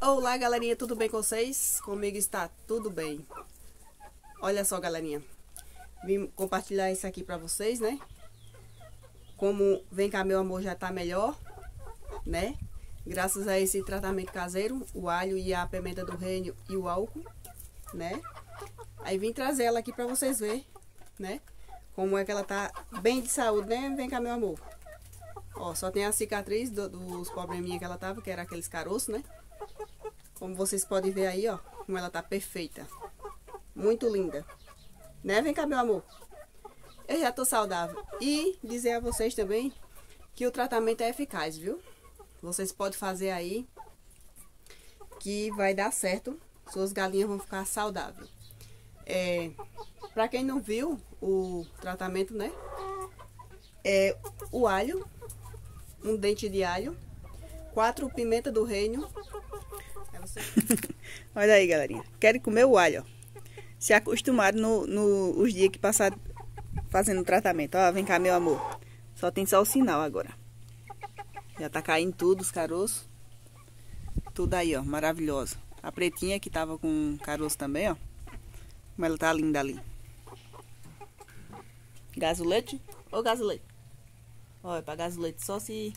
Olá, galerinha, tudo bem com vocês? Comigo está tudo bem. Olha só, galerinha. Vim compartilhar isso aqui pra vocês, né? Como Vem cá, meu amor, já tá melhor, né? Graças a esse tratamento caseiro, o alho e a pimenta do reino e o álcool, né? Aí vim trazer ela aqui pra vocês verem, né? Como é que ela tá bem de saúde, né? Vem cá, meu amor. Ó, só tem a cicatriz do, dos probleminha que ela tava, que era aqueles caroços, né? Como vocês podem ver aí, ó, como ela tá perfeita. Muito linda. Né? Vem cá, meu amor. Eu já tô saudável. E dizer a vocês também que o tratamento é eficaz, viu? Vocês podem fazer aí que vai dar certo. Suas galinhas vão ficar saudáveis. É, pra quem não viu o tratamento, né? É o alho, um dente de alho, quatro pimenta do reino, Olha aí, galerinha. Querem comer o alho, ó. Se acostumaram nos no, os dias que passaram fazendo tratamento. Ó, vem cá, meu amor. Só tem só o sinal agora. Já tá caindo tudo, os caroços. Tudo aí, ó, maravilhosa. A pretinha que tava com caroço também, ó. Como ela tá linda ali. Gasolete? Ô, gasolete. Olha, pra gasolete só se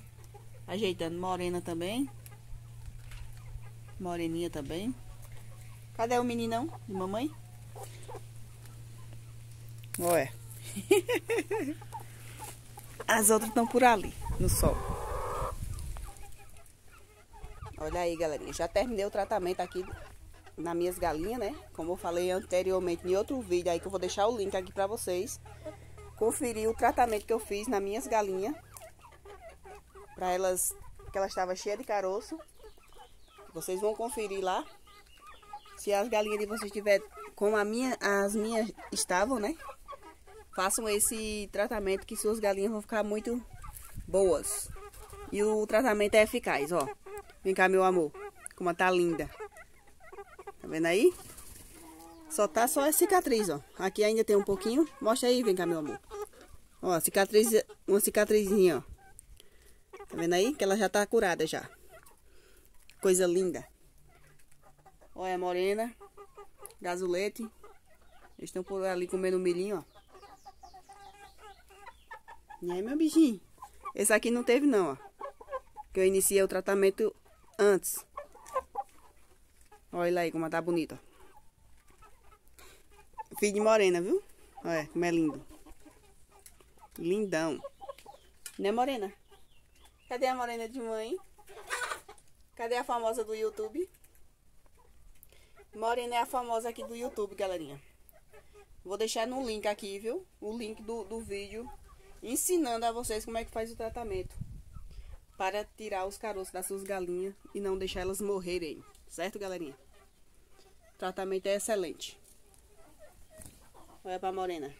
ajeitando. Morena também. Moreninha também. Cadê o meninão de mamãe? Olha. As outras estão por ali, no sol. Olha aí, galerinha. Já terminei o tratamento aqui nas minhas galinhas, né? Como eu falei anteriormente em outro vídeo aí, que eu vou deixar o link aqui pra vocês. Conferir o tratamento que eu fiz nas minhas galinhas. Pra elas, que elas estavam cheias de caroço. Vocês vão conferir lá. Se as galinhas de vocês estiverem como a minha, as minhas estavam, né? Façam esse tratamento que suas galinhas vão ficar muito boas. E o tratamento é eficaz, ó. Vem cá, meu amor. Como tá linda. Tá vendo aí? Só tá só a cicatriz, ó. Aqui ainda tem um pouquinho. Mostra aí, vem cá, meu amor. Ó, cicatriz, uma cicatrizinha, ó. Tá vendo aí? Que ela já tá curada já. Coisa linda. Olha a morena. Gasolete. Eles estão por ali comendo milhinho, ó. E aí, meu bichinho? Esse aqui não teve não, ó. Que eu iniciei o tratamento antes. Olha aí como tá bonito, ó. Filho de morena, viu? Olha como é lindo. Lindão. Né, morena? Cadê a morena de mãe? Cadê a famosa do YouTube? Morena é a famosa aqui do YouTube, galerinha. Vou deixar no link aqui, viu? O link do, do vídeo ensinando a vocês como é que faz o tratamento. Para tirar os caroços das suas galinhas e não deixar elas morrerem. Certo, galerinha? O tratamento é excelente. Olha pra morena.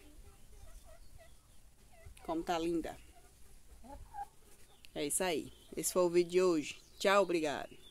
Como tá linda. É isso aí. Esse foi o vídeo de hoje. Tchau, obrigado.